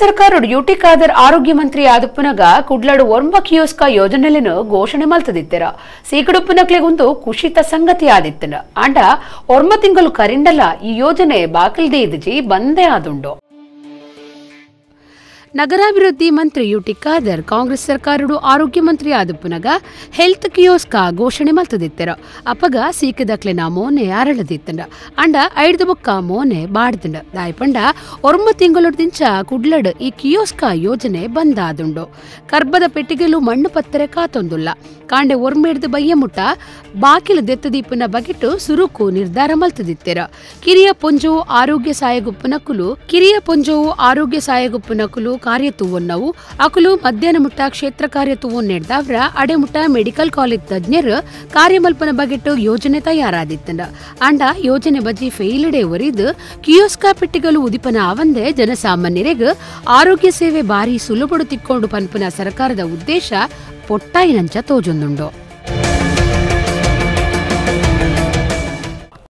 ಸರ್ಕಾರ ಡ್ಯೂಟಿ ಖಾದರ್ ಆರೋಗ್ಯ ಮಂತ್ರಿ ಆದುಪ್ಪುನಗ ಕುಡ್ಲಡು ಒರ್ಮ ಕಿಯೋಸ್ಕ ಯೋಜನೆಯನ್ನು ಘೋಷಣೆ ಮಲ್ತದಿತ್ತೆರ. ಸೀಕಡುಪ್ಪುನಕ್ಲೆಗೊಂದು ಕುಶಿತ ಸಂಗತಿ ಆದಿತ್ತನ. ಆಂಡ ಒರ್ಮ ತಿಂಗಳು ಕರಿಂಡಲ ಈ ಯೋಜನೆ ಬಾಕಲ್ದೇ ಇದ್ಜಿ ಬಂದೇ ಆದುಂಡು. ನಗರಾಭಿವೃದ್ಧಿ ಮಂತ್ರಿ ಯುಟಿ ಖಾದರ್ ಕಾಂಗ್ರೆಸ್ ಸರ್ಕಾರಡು ಆರೋಗ್ಯ ಮಂತ್ರಿ ಆದುಪ್ಪುನಗ ಹೆಲ್ತ್ ಕಿಯೋಸ್ಕ ಘೋಷಣೆ ಮಲ್ತದಿತ್ತರ ಅಪಗ ಸೀಕದಕ್ಲೆನ ಮೋನೆ ಅರಳದಿತ್ತಂಡ. ಅಂಡ ಐದು ಬೊಕ್ಕ ಮೋನೆ ಬಾಡ್ದಂಡ. ದಾಯಪಂಡ ಒರ್ಮ ತಿಂಗಳೊಡ್ದಿಂಚ ಕುಡ್ಲಡ್ ಈ ಕಿಯೋಸ್ಕ ಯೋಜನೆ ಬಂದಾದುಂಡು. ಕರ್ಬದ ಪೆಟ್ಟಿಗೆಲು ಮಣ್ಣು ಪತ್ತರೆ ಕಾತೊಂದುಲ್ಲ. ಕಾಂಡೆ ಒರ್ಮೆಡ್ದು ಬಯ್ಯ ಮುಟ್ಟ ಬಾಕಿಲು ದೆತ್ತದೀಪನ ಬಗೆಟ್ಟು ಸುರುಕು ನಿರ್ಧಾರ ಮಲ್ತದಿತ್ತೆರ. ಕಿರಿಯ ಪೊಂಜವು ಆರೋಗ್ಯ ಸಾಯಗುಪ್ಪನಕುಲು ಕಿರಿಯ ಪೊಂಜವು ಆರೋಗ್ಯ ಸಾಯಗುಪ್ಪನಕುಲು ಕಾರ್ಯ ತೂವನ್ನವು ಅಕುಲು ಮಧ್ಯಾಹ್ನ ಮುಟ್ಟ ಕ್ಷೇತ್ರ ಕಾರ್ಯ ತೂವು ನೆಡ್ದಾವ್ರ ಅಡೆಮುಟ್ಟ ಮೆಡಿಕಲ್ ಕಾಲೇಜ್ ತಜ್ಞರು ಕಾರ್ಯಮಲ್ಪನ ಬಗೆಟ್ಟು ಯೋಜನೆ ತಯಾರಾದಿತ್ತಂಡ ಅಂಡ ಯೋಜನೆ ಬಜ್ಜಿ ಫೇಲ್ಡೆ ಒರಿದು ಕಿಯೋಸ್ಕಾ ಪೆಟ್ಟಿಗಲು ಉದಿಪನ ಅವಂದೆ ಜನಸಾಮಾನ್ಯರಿಗೆ ಆರೋಗ್ಯ ಸೇವೆ ಬಾರಿ ಸುಲಭಡು ತಿಕ್ಕೊಂಡು ಪನ್ಪುನ ಸರ್ಕಾರದ ಉದ್ದೇಶ ಪೊಟ್ಟಾಯಿನಂಚ ತೋಜೊಂದುಂಡು.